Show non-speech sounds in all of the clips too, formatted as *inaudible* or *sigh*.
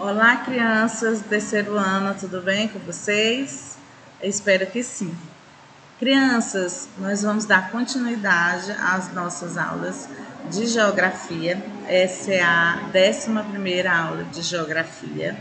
Olá, crianças do terceiro ano, tudo bem com vocês? Eu espero que sim. Crianças, nós vamos dar continuidade às nossas aulas de geografia. Essa é a 11 aula de geografia,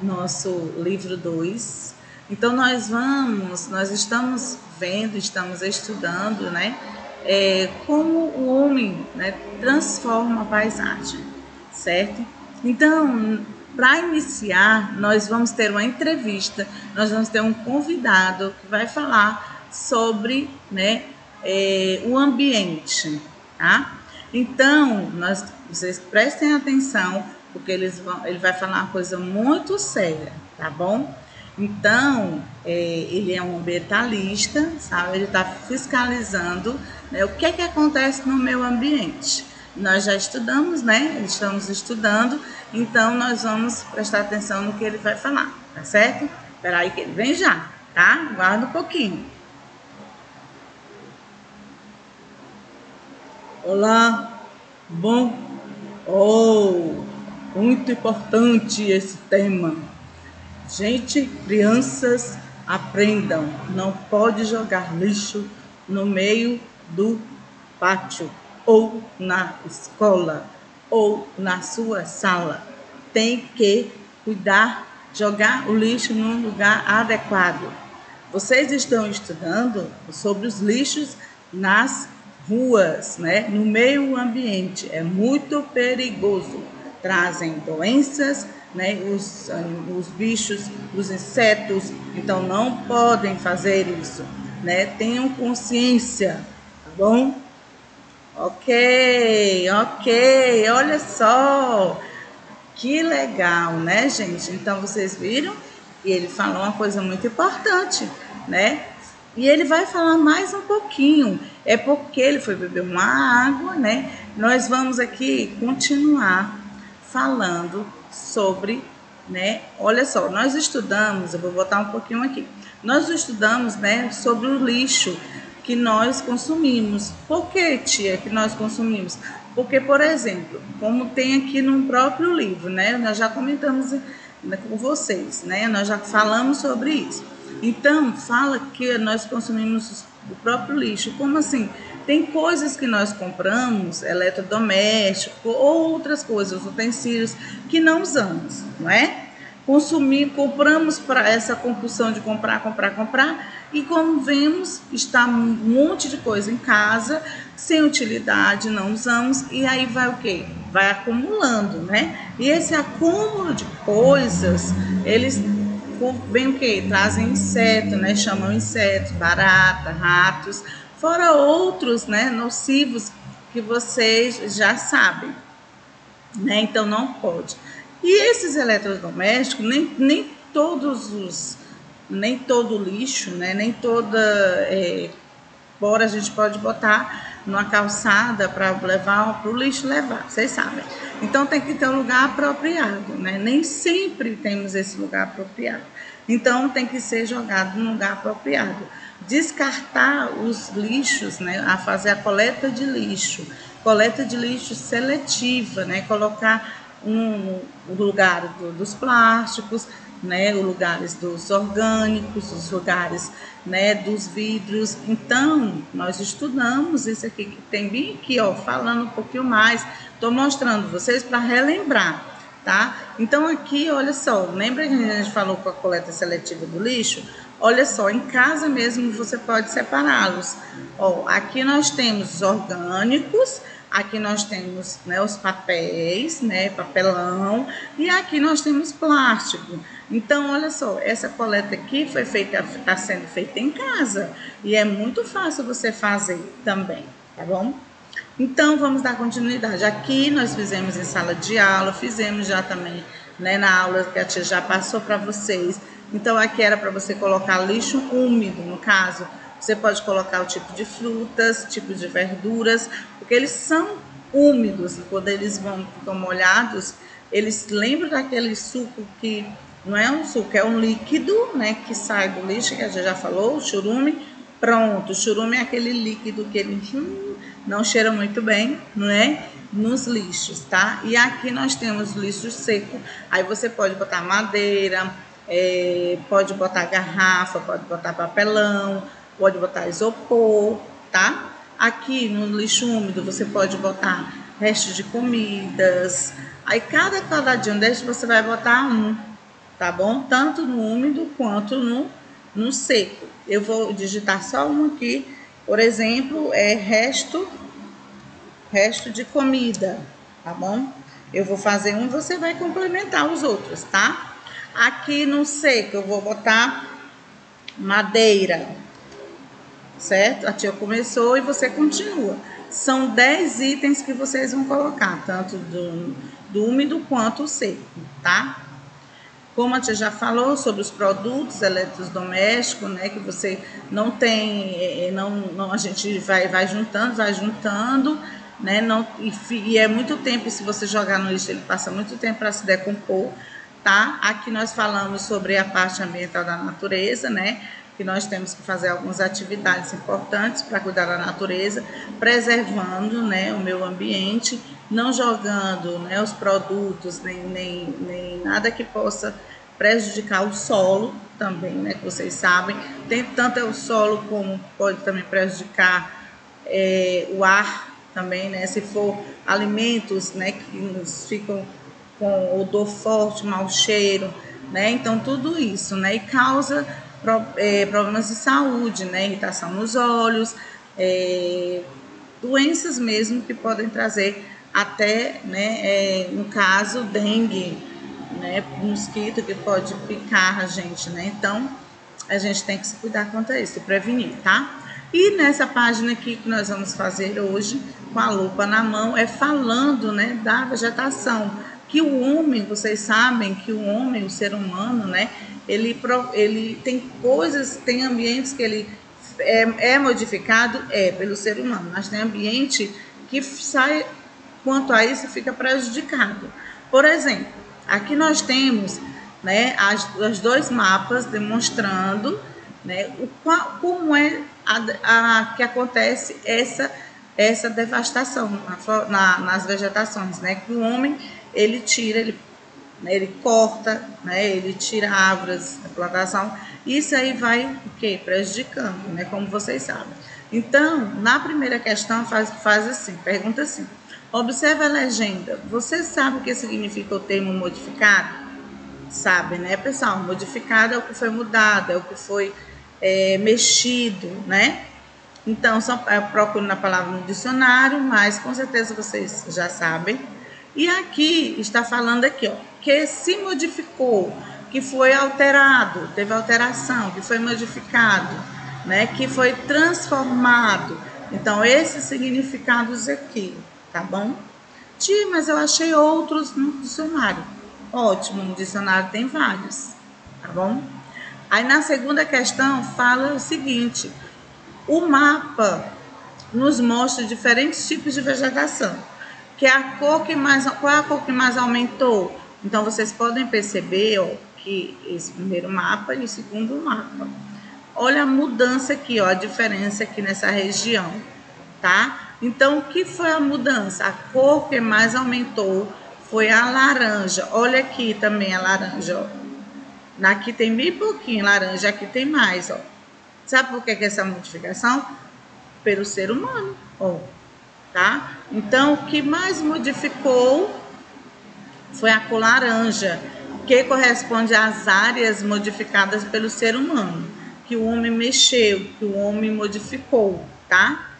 nosso livro 2. Então, nós vamos, nós estamos vendo, estamos estudando, né? É, como o homem né, transforma a paisagem, certo? Então, para iniciar, nós vamos ter uma entrevista, nós vamos ter um convidado que vai falar sobre né, é, o ambiente, tá? Então, nós, vocês prestem atenção, porque eles vão, ele vai falar uma coisa muito séria, tá bom? Então, é, ele é um ambientalista, sabe? Ele está fiscalizando né, o que é que acontece no meio ambiente. Nós já estudamos, né? Estamos estudando, então nós vamos prestar atenção no que ele vai falar, tá certo? Espera aí que ele vem já, tá? Guarda um pouquinho. Olá, bom? Oh, muito importante esse tema. Gente, crianças, aprendam, não pode jogar lixo no meio do pátio ou na escola ou na sua sala. Tem que cuidar, jogar o lixo num lugar adequado. Vocês estão estudando sobre os lixos nas ruas, né? no meio ambiente. É muito perigoso. Trazem doenças, né? os, os bichos, os insetos. Então não podem fazer isso. Né? Tenham consciência, tá bom? Ok, ok, olha só. Que legal, né, gente? Então vocês viram? E ele falou uma coisa muito importante, né? E ele vai falar mais um pouquinho. É porque ele foi beber uma água, né? Nós vamos aqui continuar falando sobre, né? Olha só, nós estudamos, eu vou botar um pouquinho aqui. Nós estudamos, né, sobre o lixo que nós consumimos. Por que, tia, que nós consumimos? Porque, por exemplo, como tem aqui no próprio livro, né? Nós já comentamos né, com vocês, né? Nós já falamos sobre isso. Então, fala que nós consumimos o próprio lixo. Como assim? Tem coisas que nós compramos, eletrodoméstico, outras coisas, utensílios, que não usamos, não é? Consumir, compramos para essa compulsão de comprar, comprar, comprar, e como vemos, está um monte de coisa em casa, sem utilidade, não usamos, e aí vai o quê? Vai acumulando, né? E esse acúmulo de coisas, eles vem o quê? Trazem inseto, né? Chamam insetos, barata, ratos, fora outros, né? Nocivos que vocês já sabem, né? Então não pode. E esses eletrodomésticos, nem, nem todos os nem todo lixo, né, nem toda é, a gente pode botar numa calçada para levar para o lixo levar, vocês sabem. Então tem que ter um lugar apropriado, né? Nem sempre temos esse lugar apropriado. Então tem que ser jogado no lugar apropriado. Descartar os lixos, né? A fazer a coleta de lixo, coleta de lixo seletiva, né? Colocar um lugar do, dos plásticos, né, os lugares dos orgânicos, os lugares né, dos vidros. Então, nós estudamos isso aqui, que tem bem aqui, ó, falando um pouquinho mais. Estou mostrando vocês para relembrar, tá? Então, aqui, olha só, lembra que a gente falou com a coleta seletiva do lixo? Olha só, em casa mesmo você pode separá-los. Ó, aqui nós temos os orgânicos, Aqui nós temos né, os papéis, né, papelão, e aqui nós temos plástico. Então, olha só, essa coleta aqui foi feita, está sendo feita em casa e é muito fácil você fazer também, tá bom? Então, vamos dar continuidade. Aqui nós fizemos em sala de aula, fizemos já também né, na aula que a tia já passou para vocês. Então, aqui era para você colocar lixo úmido, no caso, você pode colocar o tipo de frutas, tipo de verduras, porque eles são úmidos quando eles vão ficam molhados, eles lembram daquele suco que não é um suco, é um líquido, né, que sai do lixo, que a gente já falou, o churume. Pronto, o churume é aquele líquido que ele hum, não cheira muito bem, não é? nos lixos, tá? E aqui nós temos lixo seco, aí você pode botar madeira, é, pode botar garrafa, pode botar papelão, pode botar isopor, tá? Aqui no lixo úmido você pode botar restos de comidas. Aí cada quadradinho desse você vai botar um, tá bom? Tanto no úmido quanto no, no seco. Eu vou digitar só um aqui, por exemplo, é resto resto de comida, tá bom? Eu vou fazer um, você vai complementar os outros, tá? Aqui no seco eu vou botar madeira, certo? A tia começou e você continua. São 10 itens que vocês vão colocar, tanto do, do úmido quanto o seco, tá? Como a tia já falou sobre os produtos eletrodomésticos, né, que você não tem, eh, não, não a gente vai, vai juntando, vai juntando, né, não, e, e é muito tempo, se você jogar no lixo, ele passa muito tempo para se decompor, tá? Aqui nós falamos sobre a parte ambiental da natureza, né, que nós temos que fazer algumas atividades importantes para cuidar da natureza, preservando né, o meio ambiente, não jogando né, os produtos, nem, nem, nem nada que possa prejudicar o solo também, né, que vocês sabem. Tem tanto é o solo como pode também prejudicar é, o ar também, né, se for alimentos né, que nos ficam com odor forte, mau cheiro, né, então tudo isso, né, e causa é, problemas de saúde, né? Irritação nos olhos, é, doenças mesmo que podem trazer até, né, é, no caso, dengue, né, mosquito que pode picar a gente, né? Então, a gente tem que se cuidar quanto a isso, prevenir, tá? E nessa página aqui que nós vamos fazer hoje, com a lupa na mão, é falando, né, da vegetação, que o homem, vocês sabem que o homem, o ser humano, né, ele, ele tem coisas, tem ambientes que ele é, é modificado, é, pelo ser humano, mas tem ambiente que sai, quanto a isso, fica prejudicado. Por exemplo, aqui nós temos né, as, os dois mapas demonstrando né, o, como é a, a, que acontece essa, essa devastação na, na, nas vegetações, né, que o homem ele tira, ele né? ele corta, né? ele tira árvores da plantação. Isso aí vai o quê? Prejudicando, né? como vocês sabem. Então, na primeira questão, faz, faz assim, pergunta assim. Observe a legenda. Você sabe o que significa o termo modificado? Sabe, né, pessoal? Modificado é o que foi mudado, é o que foi é, mexido, né? Então, só procuro na palavra no dicionário, mas com certeza vocês já sabem. E aqui está falando aqui, ó, que se modificou, que foi alterado, teve alteração, que foi modificado, né, que foi transformado. Então, esses significados aqui, tá bom? Tia, mas eu achei outros no dicionário. Ótimo, no dicionário tem vários, tá bom? Aí na segunda questão fala o seguinte: o mapa nos mostra diferentes tipos de vegetação que é a cor que mais, qual é a cor que mais aumentou? Então vocês podem perceber ó, que esse primeiro mapa e o segundo mapa. Olha a mudança aqui, ó, a diferença aqui nessa região, tá? Então, o que foi a mudança? A cor que mais aumentou foi a laranja. Olha aqui também a laranja, ó. Aqui tem bem pouquinho laranja, aqui tem mais, ó. Sabe por que, que essa modificação? Pelo ser humano, ó tá? Então, o que mais modificou foi a cor laranja, que corresponde às áreas modificadas pelo ser humano, que o homem mexeu, que o homem modificou, tá?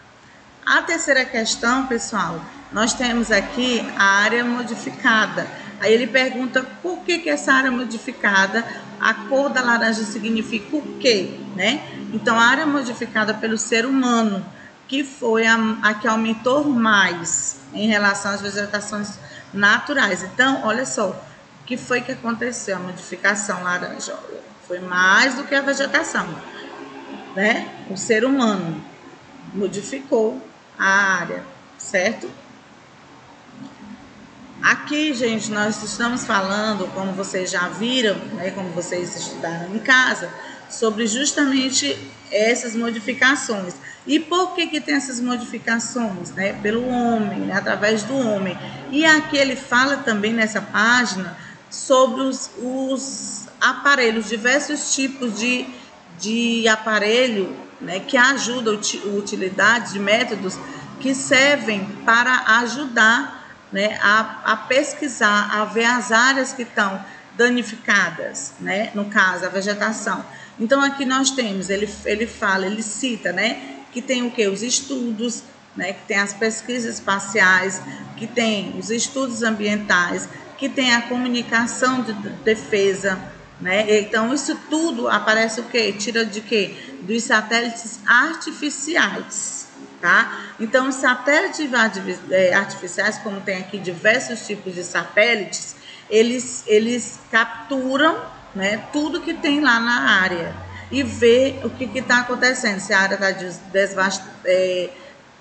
A terceira questão, pessoal, nós temos aqui a área modificada. Aí ele pergunta por que, que essa área modificada, a cor da laranja significa o quê, né? Então, a área modificada pelo ser humano que foi a, a que aumentou mais em relação às vegetações naturais. Então, olha só, o que foi que aconteceu? A modificação laranja foi mais do que a vegetação, né? O ser humano modificou a área, certo? Aqui, gente, nós estamos falando, como vocês já viram, né, como vocês estudaram em casa, sobre justamente essas modificações E por que, que tem essas modificações? Né? Pelo homem, né? através do homem. E aqui ele fala também nessa página sobre os, os aparelhos, diversos tipos de, de aparelho né? que ajudam, utilidades, de métodos que servem para ajudar né, a, a pesquisar, a ver as áreas que estão danificadas, né, no caso, a vegetação. Então, aqui nós temos, ele, ele fala, ele cita, né, que tem o que? Os estudos, né, que tem as pesquisas espaciais, que tem os estudos ambientais, que tem a comunicação de defesa, né? Então, isso tudo aparece o quê? Tira de quê? Dos satélites artificiais tá? Então, os satélites é, artificiais, como tem aqui diversos tipos de satélites, eles, eles capturam né, tudo que tem lá na área e vê o que está acontecendo, se a área está é,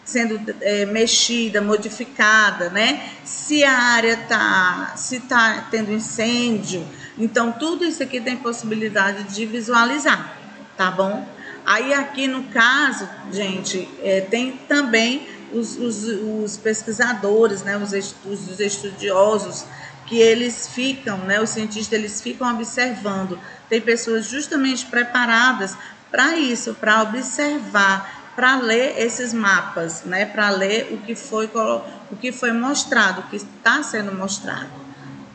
sendo é, mexida, modificada, né? Se a área está se tá tendo incêndio, então tudo isso aqui tem possibilidade de visualizar, tá bom? Aí aqui no caso, gente, é, tem também os, os, os, pesquisadores, né, os, os estudiosos, que eles ficam, né, os cientistas, eles ficam observando. Tem pessoas justamente preparadas para isso, para observar, para ler esses mapas, né, para ler o que foi o que foi mostrado, o que está sendo mostrado,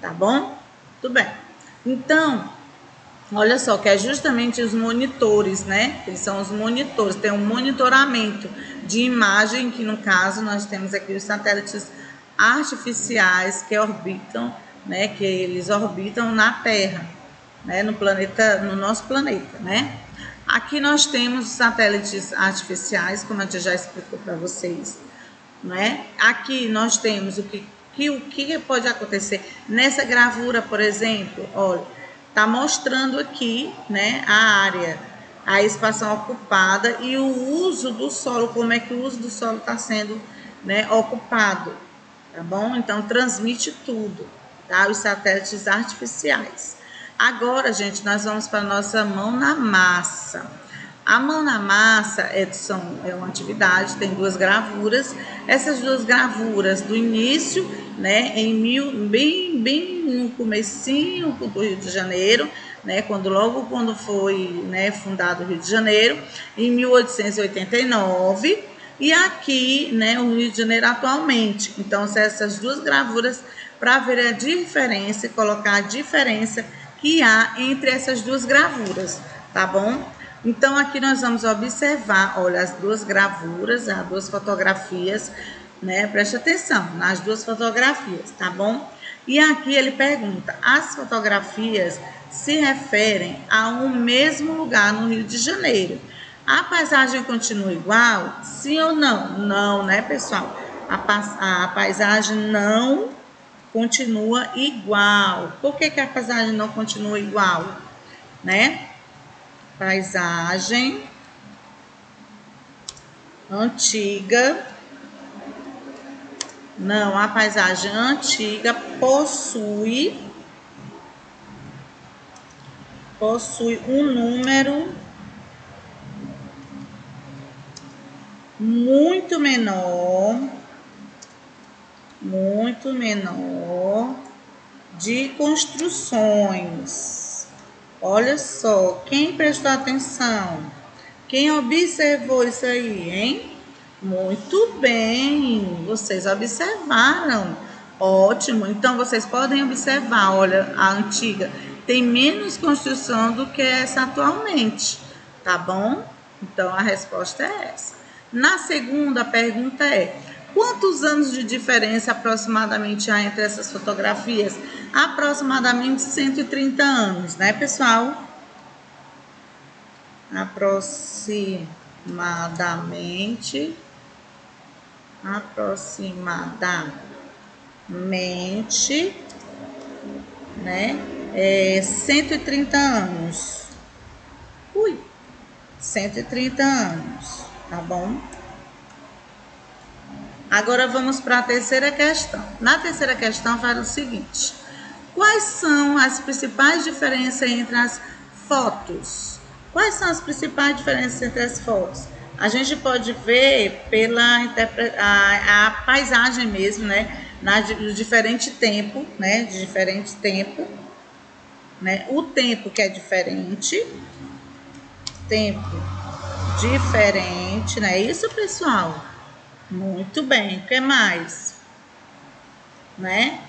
tá bom? Tudo bem. Então, Olha só, que é justamente os monitores, né? Eles são os monitores, tem um monitoramento de imagem, que no caso nós temos aqui os satélites artificiais que orbitam, né? Que eles orbitam na Terra, né? No planeta, no nosso planeta, né? Aqui nós temos os satélites artificiais, como a gente já explicou para vocês, né? Aqui nós temos o que, que, o que pode acontecer nessa gravura, por exemplo, olha está mostrando aqui né, a área, a espação ocupada e o uso do solo, como é que o uso do solo está sendo né, ocupado, tá bom? Então, transmite tudo, tá? Os satélites artificiais. Agora, gente, nós vamos para nossa mão na massa. A mão na massa é, são, é uma atividade, tem duas gravuras. Essas duas gravuras do início, né, em mil, bem, bem no comecinho do Rio de Janeiro, né, quando logo quando foi né, fundado o Rio de Janeiro, em 1889, e aqui né, o Rio de Janeiro atualmente. Então, essas duas gravuras para ver a diferença e colocar a diferença que há entre essas duas gravuras, tá bom? Então, aqui nós vamos observar, olha, as duas gravuras, as duas fotografias, né? Preste atenção nas duas fotografias, tá bom? E aqui ele pergunta: as fotografias se referem a um mesmo lugar no Rio de Janeiro. A paisagem continua igual? Sim ou não? Não, né, pessoal? A, a paisagem não continua igual. Por que, que a paisagem não continua igual? Né? Paisagem antiga não, a paisagem antiga possui possui um número muito menor, muito menor de construções. Olha só, quem prestou atenção? Quem observou isso aí, hein? Muito bem, vocês observaram. Ótimo. Então vocês podem observar, olha, a antiga tem menos construção do que essa atualmente, tá bom? Então a resposta é essa. Na segunda pergunta é: quantos anos de diferença aproximadamente há entre essas fotografias? Aproximadamente 130 anos, né, pessoal? Aproximadamente aproximadamente né, é, 130 anos. Ui, 130 anos, tá bom? Agora vamos para a terceira questão. Na terceira questão fala o seguinte: quais são as principais diferenças entre as fotos? Quais são as principais diferenças entre as fotos? a gente pode ver pela a, a paisagem mesmo, né? Na, de diferente tempo, né? De diferente tempo, né? O tempo que é diferente, tempo diferente, não é isso, pessoal? Muito bem. O que mais? Né?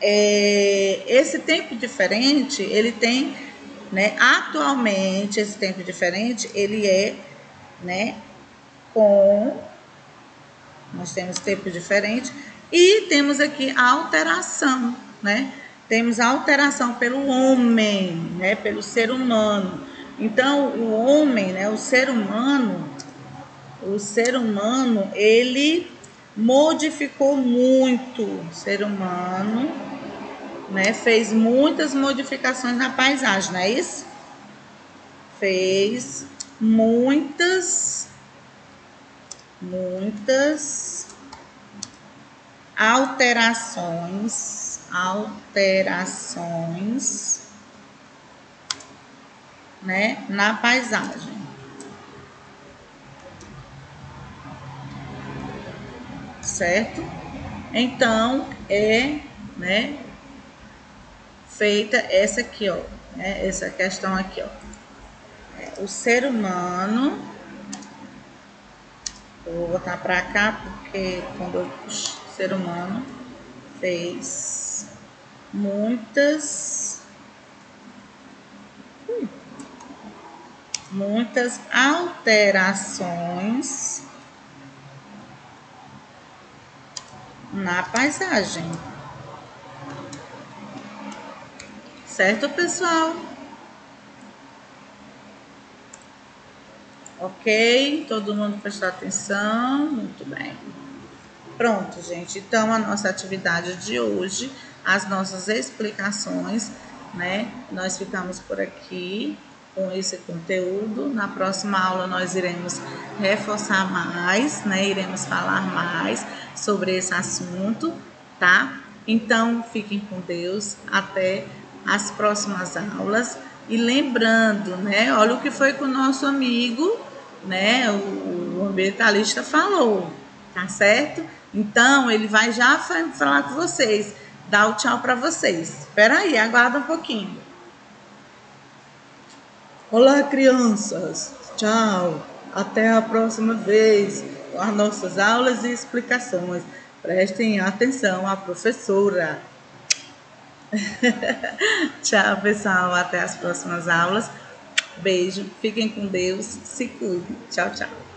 É, esse tempo diferente, ele tem, né? Atualmente, esse tempo diferente, ele é né? Com nós temos tempo diferente e temos aqui a alteração, né? Temos alteração pelo homem, né? Pelo ser humano. Então, o homem, né? O ser humano, o ser humano, ele modificou muito. O ser humano, né? Fez muitas modificações na paisagem, não é isso? Fez muitas, muitas alterações, alterações, né, na paisagem. Certo? Então, é, né, feita essa aqui, ó, né, essa questão aqui, ó o ser humano. Eu vou botar para cá porque quando o ser humano fez muitas hum, muitas alterações na paisagem. Certo, pessoal? Ok? Todo mundo prestar atenção? Muito bem. Pronto, gente. Então, a nossa atividade de hoje, as nossas explicações, né? Nós ficamos por aqui com esse conteúdo. Na próxima aula, nós iremos reforçar mais, né? Iremos falar mais sobre esse assunto, tá? Então, fiquem com Deus. Até as próximas aulas. E lembrando, né? Olha o que foi com o nosso amigo né, o, o ambientalista falou, tá certo? Então ele vai já falar com vocês, dar o tchau para vocês. Espera aí, aguarda um pouquinho. Olá, crianças. Tchau. Até a próxima vez com as nossas aulas e explicações. Prestem atenção à professora. *laughs* Tchau, pessoal. Até as próximas aulas. Beijo, fiquem com Deus, se cuidem. Tchau, tchau.